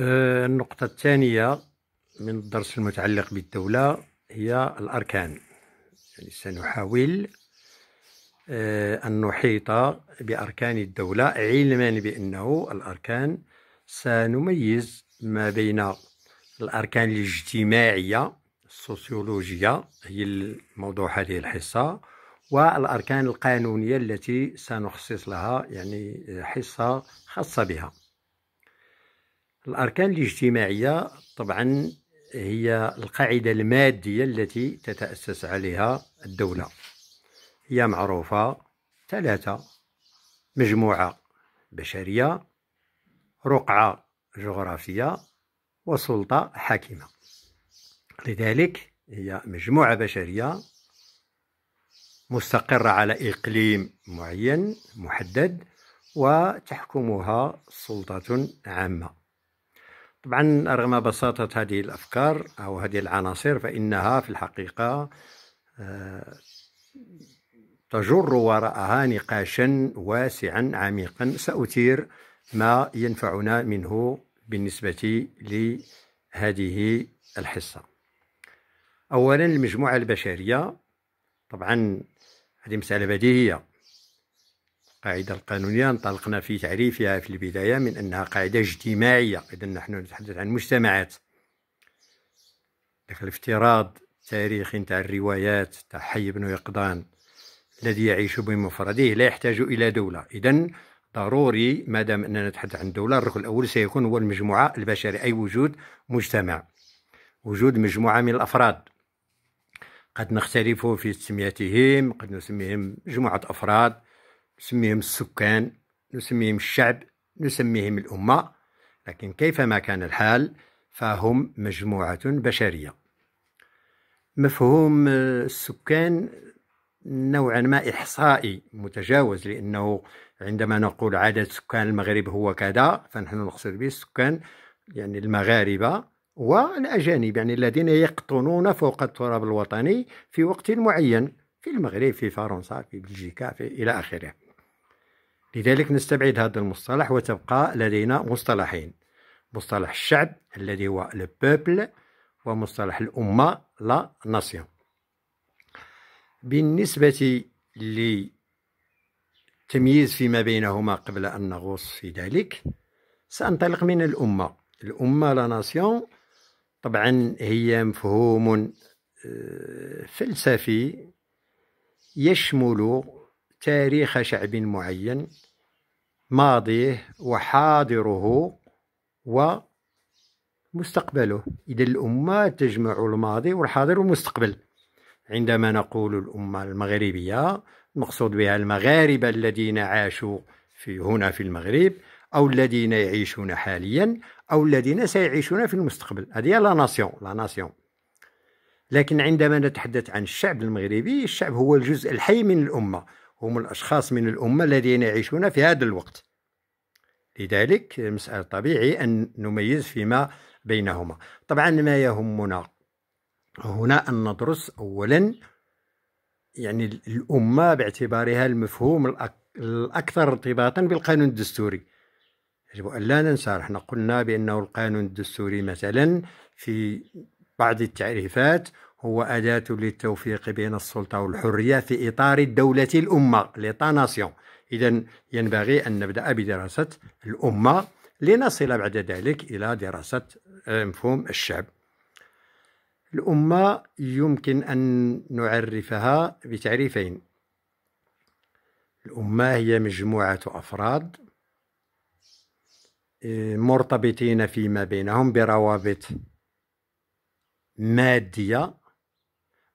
آه، النقطة الثانية من الدرس المتعلق بالدولة هي الأركان. يعني سنحاول آه، أن نحيط بأركان الدولة علما بأنه الأركان. سنميز ما بين الأركان الاجتماعية السوسيولوجية هي الموضوع هذه الحصة والأركان القانونية التي سنخصص لها يعني حصة خاصة بها. الأركان الاجتماعية طبعا هي القاعدة المادية التي تتأسس عليها الدولة. هي معروفة ثلاثة مجموعة بشرية رقعة جغرافية وسلطة حاكمة. لذلك هي مجموعة بشرية مستقرة على إقليم معين محدد وتحكمها سلطة عامة. طبعا رغم بساطة هذه الأفكار أو هذه العناصر فإنها في الحقيقة آه، تجر وراءها نقاشا واسعا عميقا. سأثير ما ينفعنا منه بالنسبة لهذه الحصة. أولا المجموعة البشرية. طبعا هذه مسألة بديهية. القاعدة القانونية انطلقنا في تعريفها في البداية من أنها قاعدة اجتماعية إذا نحن نتحدث عن مجتمعات. لكن الافتراض التاريخي نتاع الروايات تاع حي بن يقظان الذي يعيش بمفرده لا يحتاج إلى دولة. إذا ضروري ما دام أننا نتحدث عن دولة الركن الأول سيكون هو المجموعة البشرية أي وجود مجتمع وجود مجموعة من الأفراد. قد نختلف في تسميتهم قد نسميهم مجموعة أفراد. نسميهم السكان نسميهم الشعب نسميهم الأمة لكن كيفما كان الحال فهم مجموعة بشرية. مفهوم السكان نوعا ما إحصائي متجاوز لأنه عندما نقول عدد سكان المغرب هو كذا فنحن نقصد به السكان يعني المغاربة والأجانب يعني الذين يقطنون فوق التراب الوطني في وقت معين في المغرب في فرنسا في بلجيكا في إلى آخره. لذلك نستبعد هذا المصطلح وتبقى لدينا مصطلحين. مصطلح الشعب الذي هو لو ومصطلح الأمة لا ناسيون بالنسبة للتمييز فيما بينهما قبل أن نغوص في ذلك سأنطلق من الأمة. الأمة لا ناسيون طبعا هي مفهوم آه، فلسفي يشمل تاريخ شعب معين ماضيه وحاضره ومستقبله. إذا الأمة تجمع الماضي والحاضر والمستقبل. عندما نقول الأمة المغربية المقصود بها المغاربة الذين عاشوا في هنا في المغرب أو الذين يعيشون حاليا أو الذين سيعيشون في المستقبل. هذه لا ناسيون لا ناسيون. لكن عندما نتحدث عن الشعب المغربي الشعب هو الجزء الحي من الأمة. هم الأشخاص من الأمة الذين يعيشون في هذا الوقت. لذلك مسألة طبيعي أن نميز فيما بينهما. طبعا ما يهمنا هنا أن ندرس أولا يعني الأمة باعتبارها المفهوم الأكثر ارتباطا بالقانون الدستوري. يجب أن لا ننسى نحن قلنا بأنه القانون الدستوري مثلا في بعض التعريفات هو أداة للتوفيق بين السلطة والحرية في إطار الدولة الأمة ليتا ناسيون. إذا ينبغي أن نبدأ بدراسة الأمة لنصل بعد ذلك إلى دراسة مفهوم الشعب. الأمة يمكن أن نعرفها بتعريفين. الأمة هي مجموعة أفراد مرتبطين فيما بينهم بروابط مادية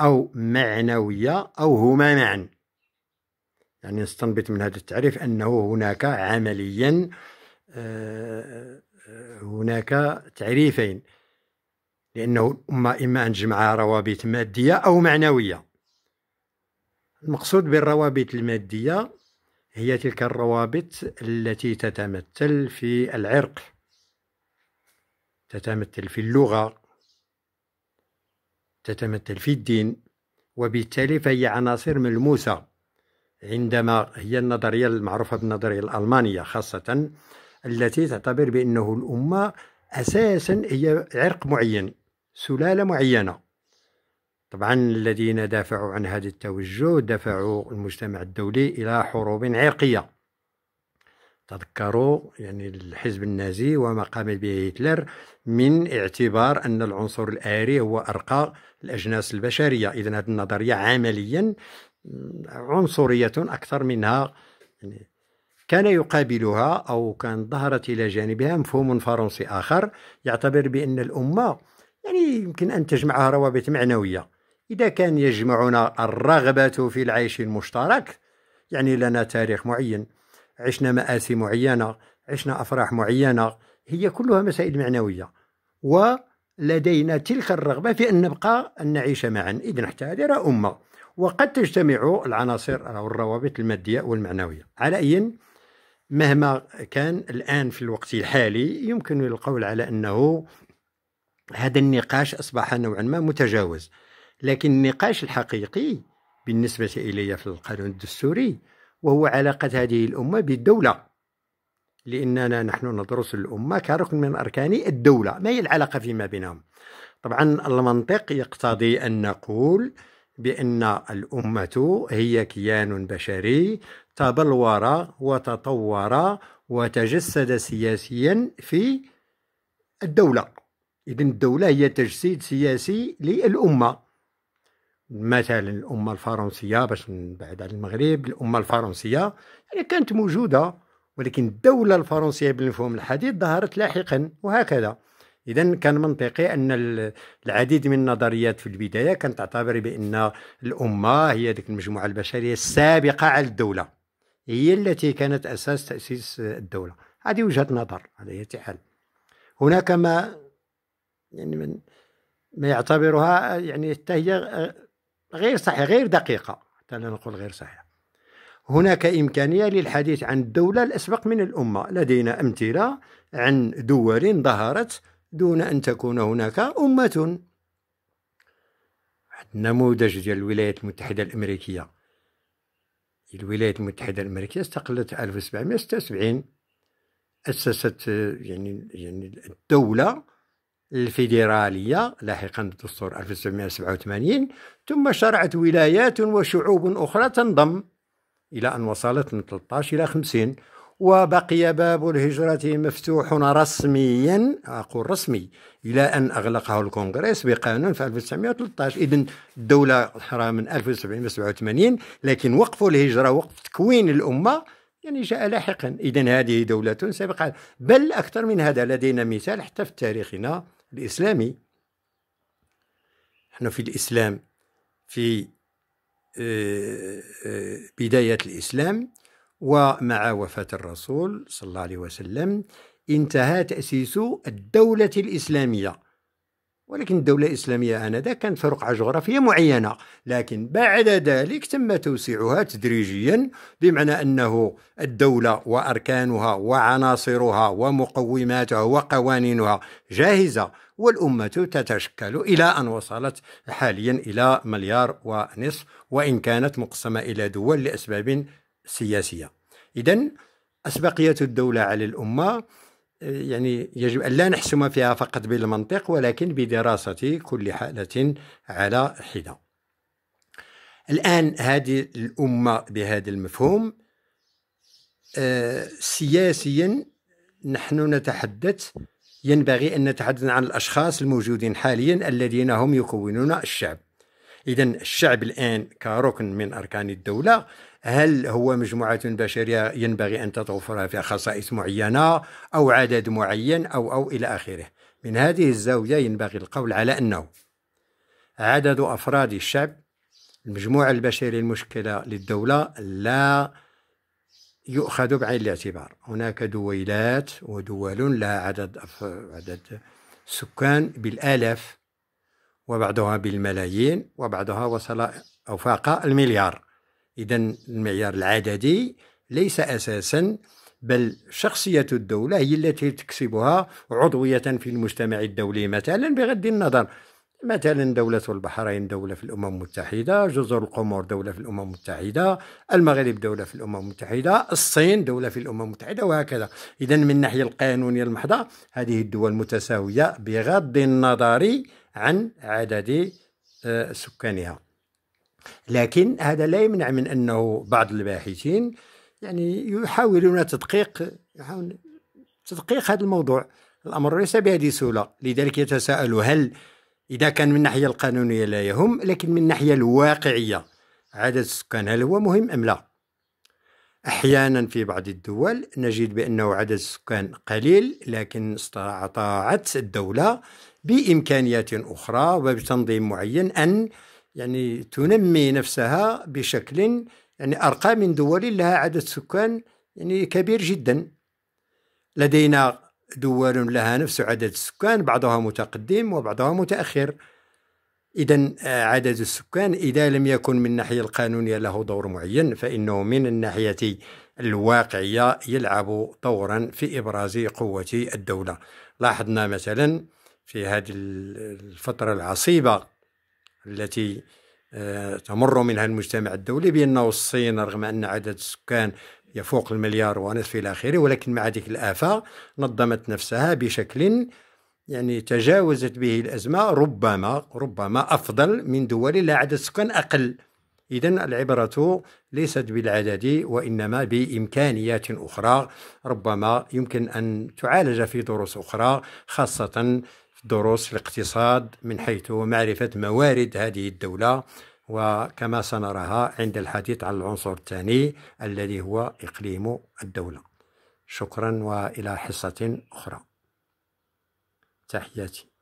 أو معنوية أو هما معا. يعني نستنبط من هذا التعريف أنه هناك عمليا آه، هناك تعريفين. لأنه الأمة إما أن تجمعها روابط مادية أو معنوية. المقصود بالروابط المادية هي تلك الروابط التي تتمثل في العرق تتمثل في اللغة. تتمثل في الدين وبالتالي فهي عناصر ملموسة عندما هي النظرية المعروفة بالنظرية الألمانية خاصة التي تعتبر بأنه الأمة أساسا هي عرق معين سلالة معينة. طبعا الذين دافعوا عن هذا التوجه دفعوا المجتمع الدولي إلى حروب عرقية. تذكروا يعني الحزب النازي وما قام به هتلر من اعتبار أن العنصر الآري هو أرقى الأجناس البشرية. إذا هذه النظرية عمليا عنصرية أكثر منها يعني كان يقابلها أو كان ظهرت إلى جانبها مفهوم فرنسي آخر يعتبر بأن الأمة يعني يمكن أن تجمعها روابط معنوية. إذا كان يجمعنا الرغبة في العيش المشترك يعني لنا تاريخ معين. عشنا مآسي معينة عشنا أفراح معينة هي كلها مسائل معنوية. ولدينا تلك الرغبة في أن نبقى أن نعيش معا. إذا احتاجنا أمة. وقد تجتمع العناصر أو الروابط المادية والمعنوية. على أي مهما كان الآن في الوقت الحالي يمكن القول على أنه هذا النقاش أصبح نوعا ما متجاوز. لكن النقاش الحقيقي بالنسبة إلي في القانون الدستوري وهو علاقة هذه الأمة بالدولة. لأننا نحن ندرس الأمة كركن من أركان الدولة. ما هي العلاقة فيما بينهم؟ طبعا المنطق يقتضي أن نقول بأن الأمة هي كيان بشري تبلور وتطور وتجسد سياسيا في الدولة. إذا الدولة هي تجسيد سياسي للأمة. مثلا الأمة الفرنسية باش نبعد على المغرب الأمة الفرنسية يعني كانت موجودة ولكن الدولة الفرنسية بالمفهوم الحديث ظهرت لاحقا وهكذا. إذا كان منطقي أن العديد من النظريات في البداية كانت تعتبر بأن الأمة هي ذيك المجموعة البشرية السابقة على الدولة. هي التي كانت أساس تأسيس الدولة. هذه وجهة نظر على أي حال. هناك ما يعني من ما يعتبرها يعني هي غير صحيحة غير دقيقة. حتى لا نقول غير صحيحة هناك إمكانية للحديث عن الدولة الأسبق من الأمة. لدينا أمثلة عن دول ظهرت دون أن تكون هناك أمة. نموذج ديال الولايات المتحدة الأمريكية. الولايات المتحدة الأمريكية استقلت 1776 أسست يعني يعني الدولة الفيدرالية لاحقا بدستور 1987 ثم شرعت ولايات وشعوب أخرى تنضم إلى أن وصلت من 13 إلى 50 وبقي باب الهجرة مفتوح رسميا أقول رسمي إلى أن أغلقه الكونغرس بقانون في 1913 إذن الدولة حرة من 1787 لكن وقف الهجرة وقف تكوين الأمة يعني جاء لاحقا. إذا هذه دولة سابقة بل أكثر من هذا لدينا مثال حتى في تاريخنا. الإسلامي. نحن في الإسلام في آه، آه، بداية الإسلام ومع وفاة الرسول صلى الله عليه وسلم انتهى تأسيس الدولة الإسلامية. ولكن الدولة الإسلامية آنذاك كانت في رقعة جغرافية معينة لكن بعد ذلك تم توسيعها تدريجيا بمعنى أنه الدولة وأركانها وعناصرها ومقوماتها وقوانينها جاهزة والأمة تتشكل إلى أن وصلت حاليا إلى مليار ونصف وإن كانت مقسمة إلى دول لأسباب سياسية. إذا أسبقية الدولة على الأمة يعني يجب أن لا نحسم فيها فقط بالمنطق ولكن بدراسة كل حالة على حدة. الآن هذه الأمة بهذا المفهوم آه، سياسيا نحن نتحدث ينبغي أن نتحدث عن الأشخاص الموجودين حاليا الذين هم يكونون الشعب. إذا الشعب الآن كركن من أركان الدولة هل هو مجموعة بشرية ينبغي أن تتوفر فيها خصائص معينة أو عدد معين أو أو إلى آخره؟ من هذه الزاوية ينبغي القول على أنه عدد أفراد الشعب المجموعة البشرية المشكلة للدولة لا يؤخذ بعين الاعتبار. هناك دويلات ودول لها عدد عدد سكان بالآلاف وبعضها بالملايين وبعضها وصل أو فاق المليار. إذا المعيار العددي ليس أساسا بل شخصية الدولة هي التي تكسبها عضوية في المجتمع الدولي مثلا بغض النظر. مثلا دولة البحرين دولة في الأمم المتحدة جزر القمور دولة في الأمم المتحدة المغرب دولة في الأمم المتحدة الصين دولة في الأمم المتحدة وهكذا. إذا من الناحية القانونية المحضة هذه الدول متساوية بغض النظر عن عدد آه، سكانها. لكن هذا لا يمنع من أنه بعض الباحثين يعني يحاولون تدقيق يحاول تدقيق هذا الموضوع. الأمر ليس بهذه السهولة. لذلك يتساءل هل إذا كان من الناحية القانونية لا يهم لكن من الناحية الواقعية عدد السكان هل هو مهم أم لا؟ أحيانا في بعض الدول نجد بأنه عدد السكان قليل لكن استطاعت الدولة بإمكانيات أخرى وبتنظيم معين أن يعني تنمي نفسها بشكل يعني أرقى من دول لها عدد سكان يعني كبير جدا. لدينا دول لها نفس عدد السكان بعضها متقدم وبعضها متأخر. إذا آه، عدد السكان إذا لم يكن من الناحية القانونية له دور معين فإنه من الناحية الواقعية يلعب دورا في إبراز قوة الدولة. لاحظنا مثلا في هذه الفترة العصيبة التي آه، تمر منها المجتمع الدولي بأنه الصين رغم أن عدد السكان يفوق المليار ونصف إلى آخره ولكن مع ذلك الآفة نظمت نفسها بشكل يعني تجاوزت به الأزمة ربما ربما أفضل من دول لا عدد سكان أقل. إذا العبرة ليست بالعدد وإنما بإمكانيات أخرى ربما يمكن أن تعالج في دروس أخرى خاصة دروس الاقتصاد من حيث معرفة موارد هذه الدولة وكما سنراها عند الحديث عن العنصر الثاني الذي هو إقليم الدولة. شكرا وإلى حصة أخرى. تحياتي.